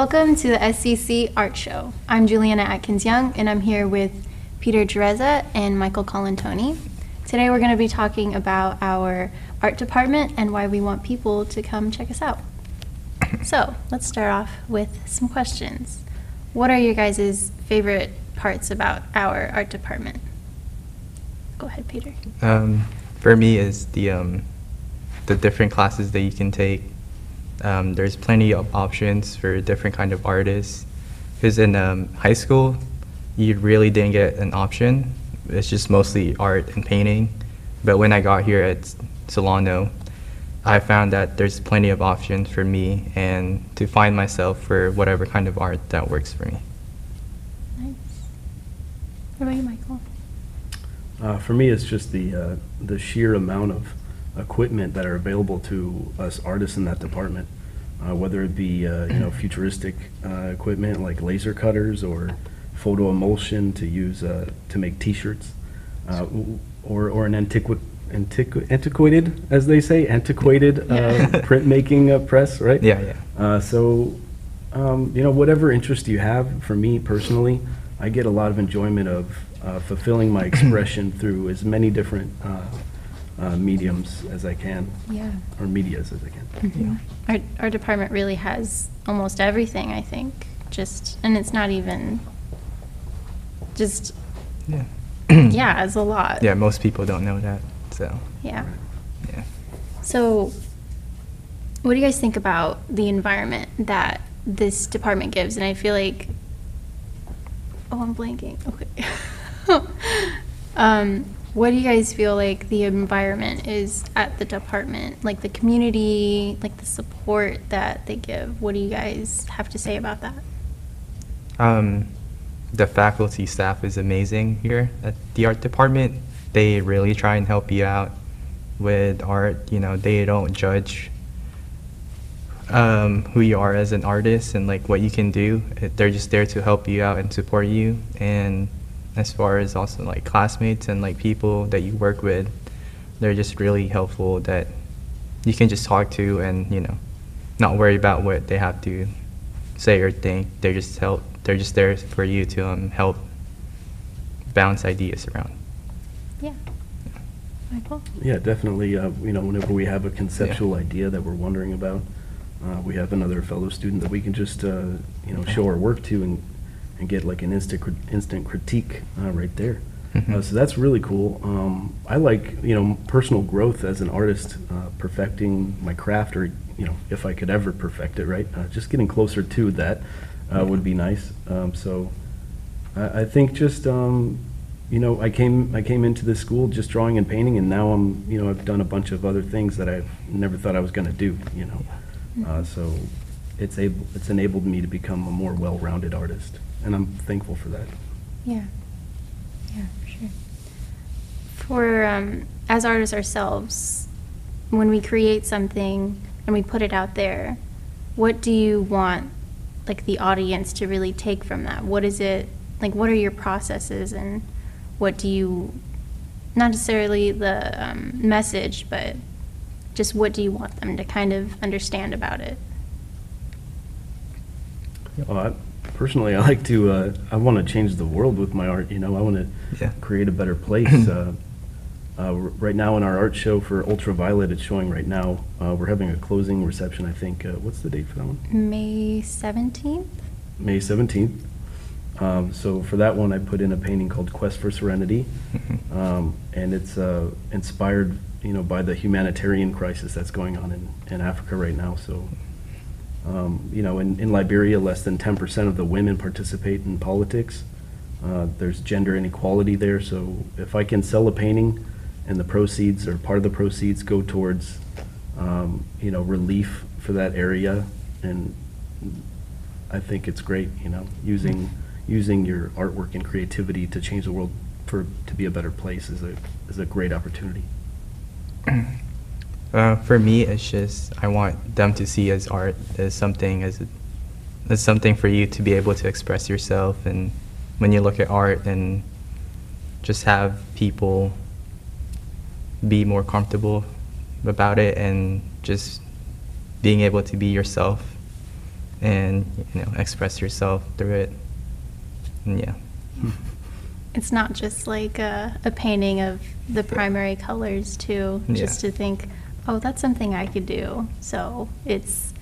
Welcome to the SCC Art Show. I'm Juliana Atkins Young, and I'm here with Peter Jereza and Michael Colantoni. Today, we're going to be talking about our art department and why we want people to come check us out. So, let's start off with some questions. What are your guys' favorite parts about our art department? Go ahead, Peter. Um, for me, is the um, the different classes that you can take. Um, there's plenty of options for different kind of artists. Because in um, high school, you really didn't get an option. It's just mostly art and painting. But when I got here at Solano, I found that there's plenty of options for me and to find myself for whatever kind of art that works for me. Nice. What about you, Michael? Uh, for me, it's just the uh, the sheer amount of equipment that are available to us artists in that department, uh, whether it be uh, you know futuristic uh, equipment like laser cutters or photo emulsion to use uh, to make T-shirts, uh, or or an antiqui- antiqu- antiquated, as they say, antiquated uh, printmaking uh, press, right? Yeah, yeah. Uh, so, um, you know, whatever interest you have, for me personally, I get a lot of enjoyment of uh, fulfilling my expression through as many different uh, mediums as I can, Yeah. or medias as I can. Mhm. Our, our department really has almost everything, I think. Just, and it's not even, just, Yeah. yeah, it's a lot. Yeah, most people don't know that. So, Yeah. yeah. So, what do you guys think about the environment that this department gives? And I feel like, oh, I'm blanking. Okay. um, what do you guys feel like the environment is at the department? Like the community, like the support that they give? What do you guys have to say about that? Um, the faculty staff is amazing here at the art department. They really try and help you out with art. You know, they don't judge um, who you are as an artist and like what you can do. They're just there to help you out and support you. And as far as also like classmates and like people that you work with, they're just really helpful that you can just talk to and you know not worry about what they have to say or think. They're just help. They're just there for you to um, help bounce ideas around. Yeah. Michael? Yeah, definitely. Uh, you know, whenever we have a conceptual idea that we're wondering about, uh, we have another fellow student that we can just uh, you know show our work to and and get like an instant instant critique uh, right there. Mhm. Uh, so that's really cool. Um, I like you know personal growth as an artist, uh, perfecting my craft, or you know if I could ever perfect it, right? Uh, just getting closer to that uh, would be nice. Um, so I, I think just um, you know I came I came into this school just drawing and painting, and now I'm you know I've done a bunch of other things that I've never thought I was going to do. You know, uh, so it's able it's enabled me to become a more well-rounded artist, and I'm thankful for that. Yeah, yeah, for sure. For um, as artists ourselves, when we create something and we put it out there, what do you want, like the audience, to really take from that? What is it like? What are your processes, and what do you, not necessarily the um, message, but just what do you want them to kind of understand about it? I- personally, I like to. Uh, I want to change the world with my art. You know, I want to Yeah. create a better place. uh, uh, right now, in our art show for Ultraviolet, it's showing right now. Uh, we're having a closing reception. I think. Uh, what's the date for that one? May seventeenth. May 17th. Um, so for that one, I put in a painting called Quest for Serenity, um, and it's uh, inspired, you know, by the humanitarian crisis that's going on in, in Africa right now. So, um, you know, in, in Liberia, less than 10% of the women participate in politics. Uh, there's gender inequality there. So if I can sell a painting, and the proceeds or part of the proceeds go towards, um, you know, relief for that area, and I think it's great, you know, using, using your artwork and creativity to change the world for, to be a better place is a, is a great opportunity. Uh, for me, it's just I want them to see as art as something as as something for you to be able to express yourself, and when you look at art, and just have people be more comfortable about it, and just being able to be yourself and you know express yourself through it. And yeah. It's not just like a, a painting of the primary colors too, just to think, oh, that's something I could do. So it's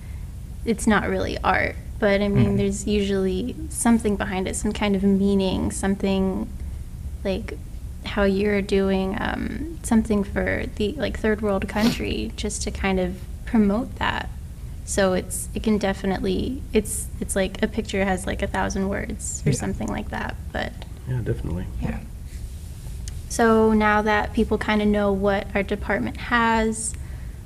it's not really art, but I mean, Mhm. there's usually something behind it, some kind of meaning, something like how you're doing um, something for the like third world country, just to kind of promote that. So it's it can definitely it's it's like a picture has like a thousand words or Yeah. something like that, but. Yeah, definitely. Yeah. So now that people kind of know what our department has,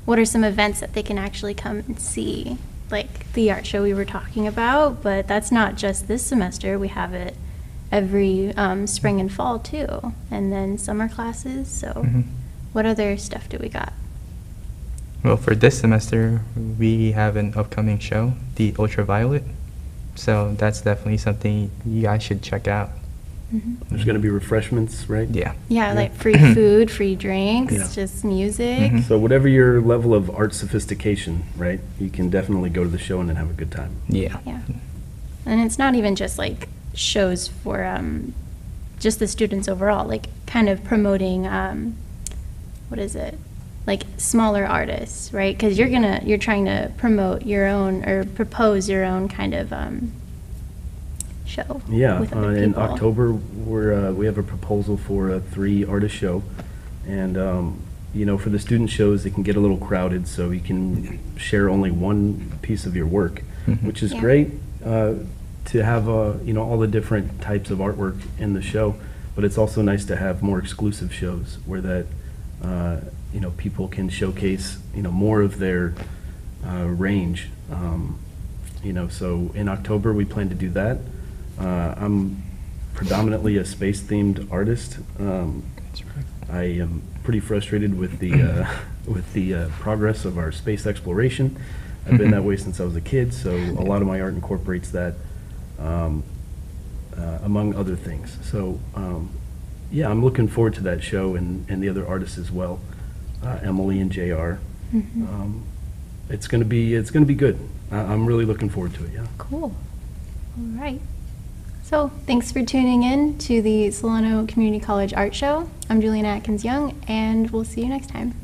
what are some events that they can actually come and see? Like the art show we were talking about, but that's not just this semester. We have it every um, spring and fall too, and then summer classes. So, Mhm. what other stuff do we got? Well, for this semester, we have an upcoming show, the Ultraviolet. So that's definitely something you guys should check out. Mhm. There's going to be refreshments, right? Yeah. Yeah, Yeah. like free food, free drinks, Yeah. just music. Mhm. So whatever your level of art sophistication, right, you can definitely go to the show and then have a good time. Yeah. Yeah. And it's not even just like shows for um, just the students overall, like kind of promoting, um, what is it? Like smaller artists, right? Because you're gonna, you're trying to promote your own or propose your own kind of um, show. Yeah, with uh, in people. October, we're, uh, we have a proposal for a three-artist show. And, um, you know, for the student shows, it can get a little crowded, so you can share only one piece of your work, Mhm. which is Yeah. great uh, to have, uh, you know, all the different types of artwork in the show. But it's also nice to have more exclusive shows where that, uh, you know, people can showcase, you know, more of their uh, range. Um, You know, so in October, we plan to do that. Uh, I'm predominantly a space-themed artist. Um, I am pretty frustrated with the, uh, with the uh, progress of our space exploration. I've been that way since I was a kid, so a lot of my art incorporates that, um, uh, among other things. So, um, yeah, I'm looking forward to that show and, and the other artists as well, uh, Emily and JR. Mhm. Um, It's gonna be, it's gonna be good. I, I'm really looking forward to it, yeah. Cool. All right. So, thanks for tuning in to the Solano Community College Art Show. I'm Juliana Atkins Young, and we'll see you next time.